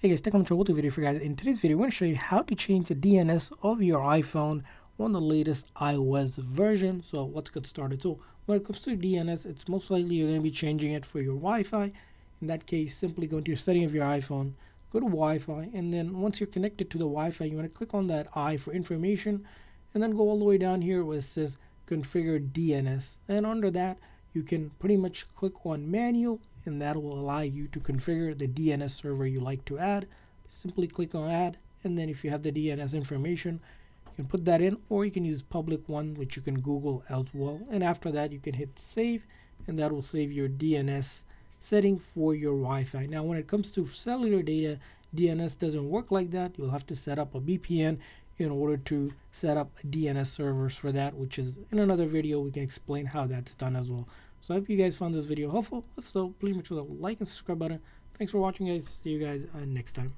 Hey guys, Tech Trouble video for you guys. In today's video, we're going to show you how to change the DNS of your iPhone on the latest iOS version. So let's get started. So when it comes to DNS, it's most likely you're going to be changing it for your Wi-Fi. In that case, simply go into your setting of your iPhone, go to Wi-Fi, and then once you're connected to the Wi-Fi, you want to click on that I for information, and then go all the way down here where it says configure DNS. And under that, you can pretty much click on manual and that will allow you to configure the DNS server you like to add. Simply click on add and then if you have the DNS information you can put that in or you can use public one which you can Google as well and after that you can hit save and that will save your DNS setting for your Wi-Fi. Now when it comes to cellular data DNS doesn't work like that. You'll have to set up a VPN in order to set up DNS servers for that which is in another video we can explain how that's done as well. So I hope you guys found this video helpful. If so, please make sure to like and subscribe button. Thanks for watching guys. See you guys uh, next time.